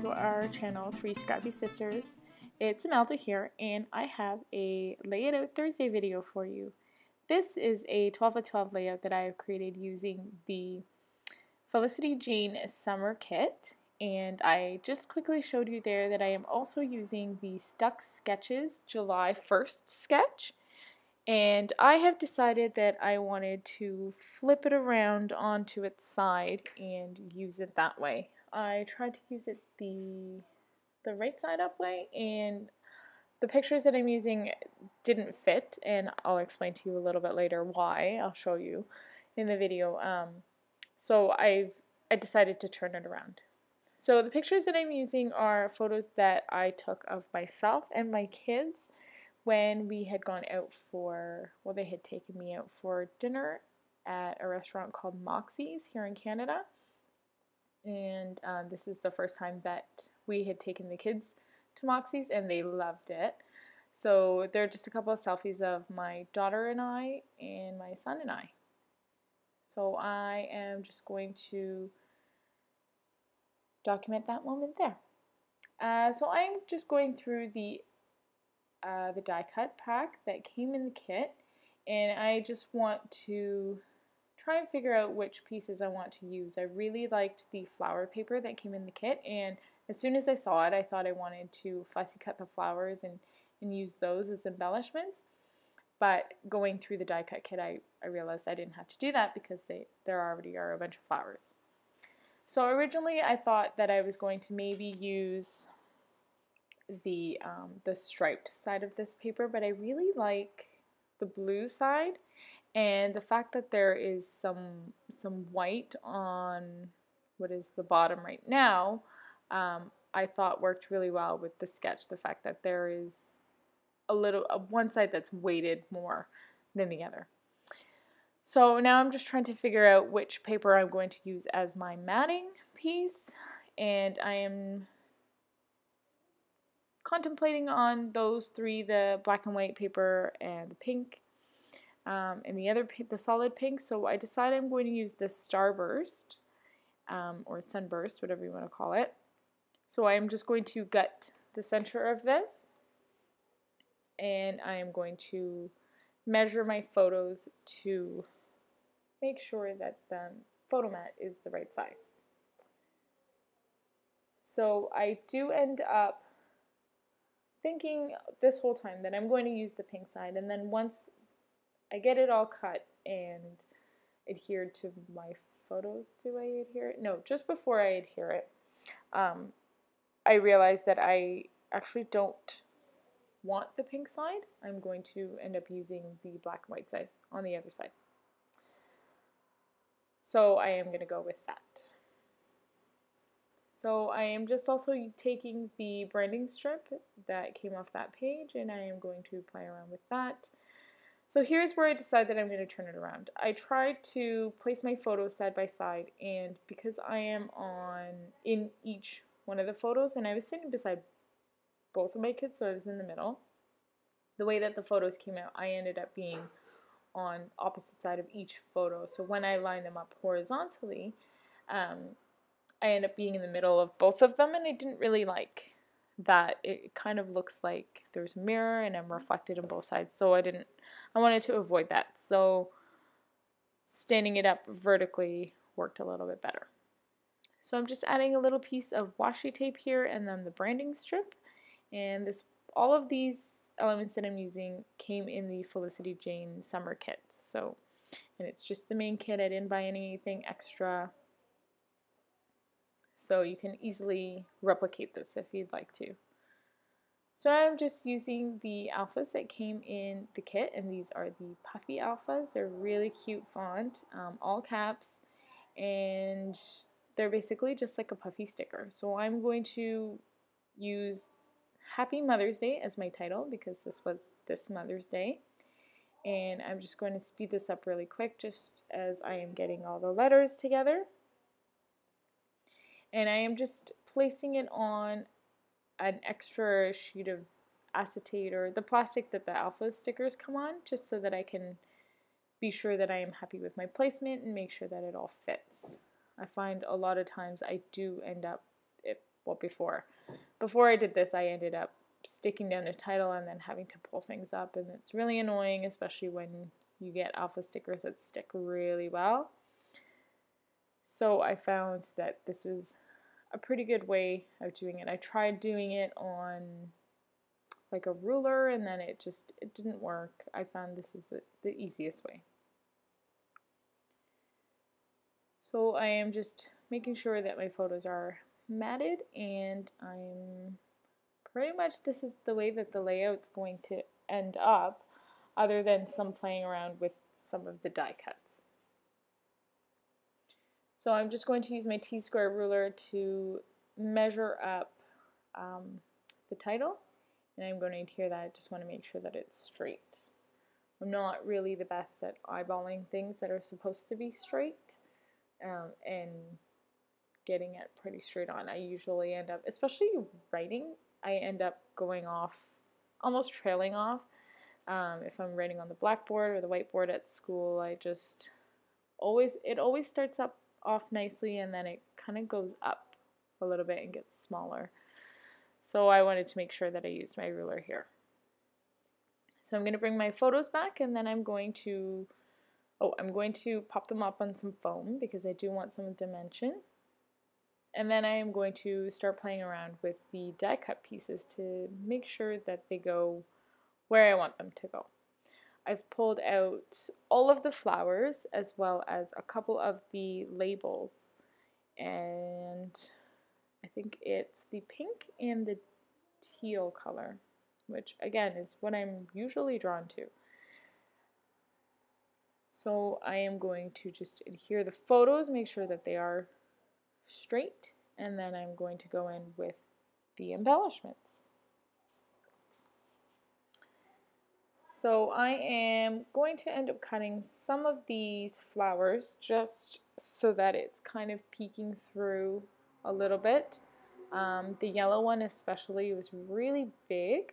to our channel, Three Scrappy Sisters. It's Imelda here, and I have a Lay It Out Thursday video for you. This is a 12 by 12 layout that I have created using the Felicity Jane Summer Kit, and I just quickly showed you there that I am also using the Stuck Sketches July 1st sketch. And I have decided that I wanted to flip it around onto its side and use it that way. I tried to use it the the right side up way and the pictures that I'm using didn't fit and I'll explain to you a little bit later why. I'll show you in the video. Um, so I've I decided to turn it around. So the pictures that I'm using are photos that I took of myself and my kids when we had gone out for, well they had taken me out for dinner at a restaurant called Moxie's here in Canada and um, this is the first time that we had taken the kids to Moxie's and they loved it. So there are just a couple of selfies of my daughter and I and my son and I. So I am just going to document that moment there. Uh, so I'm just going through the uh, the die cut pack that came in the kit and I just want to try and figure out which pieces I want to use. I really liked the flower paper that came in the kit and as soon as I saw it I thought I wanted to fussy cut the flowers and, and use those as embellishments. But going through the die cut kit I, I realized I didn't have to do that because they, there already are a bunch of flowers. So originally I thought that I was going to maybe use the, um, the striped side of this paper, but I really like the blue side and the fact that there is some some white on what is the bottom right now um, I thought worked really well with the sketch the fact that there is a little uh, one side that's weighted more than the other. So now I'm just trying to figure out which paper I'm going to use as my matting piece and I am contemplating on those three the black and white paper and the pink um, and the other the solid pink. So I decided I'm going to use the Starburst um, or Sunburst, whatever you want to call it. So I am just going to gut the center of this and I am going to measure my photos to make sure that the photo mat is the right size. So I do end up thinking this whole time that I'm going to use the pink side and then once I get it all cut and adhered to my photos. Do I adhere it? No, just before I adhere it, um, I realized that I actually don't want the pink side. I'm going to end up using the black and white side on the other side. So I am going to go with that. So I am just also taking the branding strip that came off that page and I am going to play around with that. So here's where I decide that I'm going to turn it around. I tried to place my photos side by side and because I am on in each one of the photos and I was sitting beside both of my kids so I was in the middle. The way that the photos came out I ended up being on opposite side of each photo. So when I line them up horizontally um, I end up being in the middle of both of them and I didn't really like that it kind of looks like there's a mirror and I'm reflected in both sides. So I didn't, I wanted to avoid that. So standing it up vertically worked a little bit better. So I'm just adding a little piece of washi tape here and then the branding strip. And this, all of these elements that I'm using came in the Felicity Jane summer kit. So, and it's just the main kit. I didn't buy anything extra. So you can easily replicate this if you'd like to. So I'm just using the alphas that came in the kit, and these are the Puffy alphas. They're really cute font, um, all caps, and they're basically just like a puffy sticker. So I'm going to use Happy Mother's Day as my title because this was this Mother's Day. And I'm just going to speed this up really quick just as I am getting all the letters together and I am just placing it on an extra sheet of acetate or the plastic that the alpha stickers come on just so that I can be sure that I am happy with my placement and make sure that it all fits. I find a lot of times I do end up, if well before. Before I did this I ended up sticking down the title and then having to pull things up and it's really annoying especially when you get alpha stickers that stick really well. So I found that this was a pretty good way of doing it. I tried doing it on like a ruler and then it just it didn't work. I found this is the, the easiest way. So I am just making sure that my photos are matted and I'm pretty much this is the way that the layout's going to end up other than some playing around with some of the die cuts. So I'm just going to use my T-square ruler to measure up um, the title and I'm going to adhere that. I just want to make sure that it's straight. I'm not really the best at eyeballing things that are supposed to be straight um, and getting it pretty straight on. I usually end up, especially writing, I end up going off, almost trailing off. Um, if I'm writing on the blackboard or the whiteboard at school, I just always, it always starts up off nicely and then it kind of goes up a little bit and gets smaller. So I wanted to make sure that I used my ruler here. So I'm going to bring my photos back and then I'm going to, oh, I'm going to pop them up on some foam because I do want some dimension. And then I am going to start playing around with the die cut pieces to make sure that they go where I want them to go. I've pulled out all of the flowers as well as a couple of the labels and I think it's the pink and the teal color which again is what I'm usually drawn to. So I am going to just adhere the photos, make sure that they are straight and then I'm going to go in with the embellishments. So I am going to end up cutting some of these flowers just so that it's kind of peeking through a little bit. Um, the yellow one especially was really big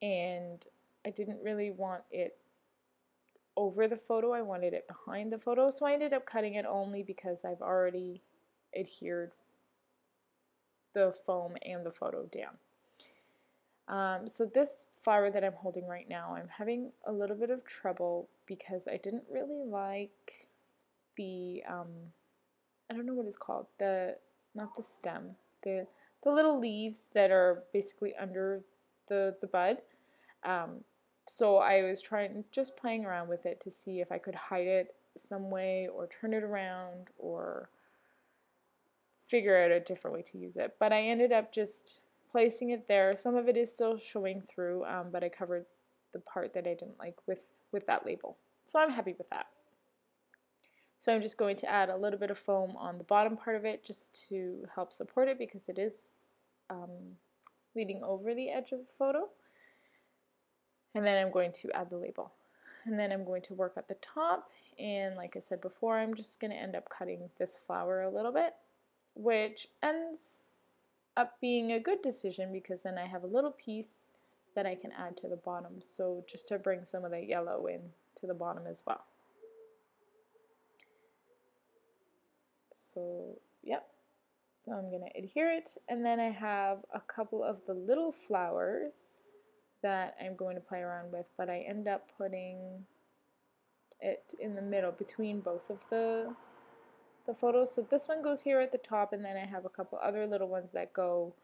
and I didn't really want it over the photo. I wanted it behind the photo. So I ended up cutting it only because I've already adhered the foam and the photo down. Um, so this flower that I'm holding right now, I'm having a little bit of trouble because I didn't really like the, um, I don't know what it's called, the, not the stem, the, the little leaves that are basically under the, the bud. Um, so I was trying, just playing around with it to see if I could hide it some way or turn it around or figure out a different way to use it. But I ended up just placing it there. Some of it is still showing through, um, but I covered the part that I didn't like with, with that label. So I'm happy with that. So I'm just going to add a little bit of foam on the bottom part of it just to help support it because it is um, leading over the edge of the photo. And then I'm going to add the label. And then I'm going to work at the top and like I said before I'm just going to end up cutting this flower a little bit which ends up being a good decision because then I have a little piece that I can add to the bottom. So just to bring some of that yellow in to the bottom as well. So, yep. So I'm going to adhere it. And then I have a couple of the little flowers that I'm going to play around with, but I end up putting it in the middle between both of the the photos. So this one goes here at the top and then I have a couple other little ones that go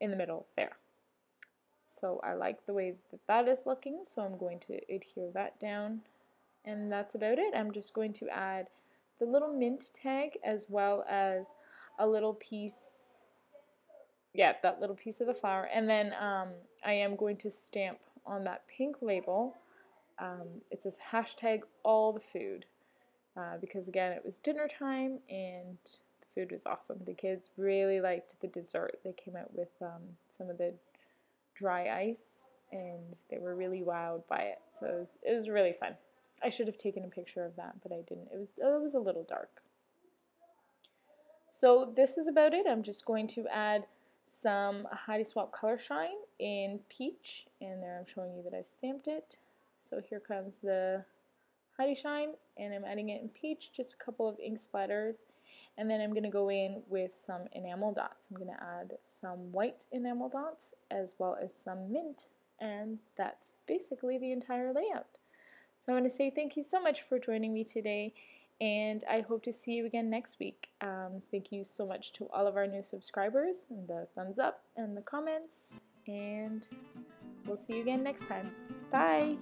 in the middle there. So I like the way that that is looking, so I'm going to adhere that down. And that's about it. I'm just going to add the little mint tag as well as a little piece, yeah, that little piece of the flower. And then um, I am going to stamp on that pink label. Um, it says hashtag all the food uh, because again it was dinner time and the food was awesome. The kids really liked the dessert. They came out with um, some of the dry ice and they were really wowed by it. So it was, it was really fun. I should have taken a picture of that, but I didn't. It was it was a little dark. So this is about it. I'm just going to add some Heidi Swapp Color Shine in peach, and there I'm showing you that I've stamped it. So here comes the Shine and I'm adding it in peach, just a couple of ink splatters. And then I'm going to go in with some enamel dots. I'm going to add some white enamel dots as well as some mint. And that's basically the entire layout. So I want to say thank you so much for joining me today and I hope to see you again next week. Um, thank you so much to all of our new subscribers and the thumbs up and the comments and we'll see you again next time. Bye!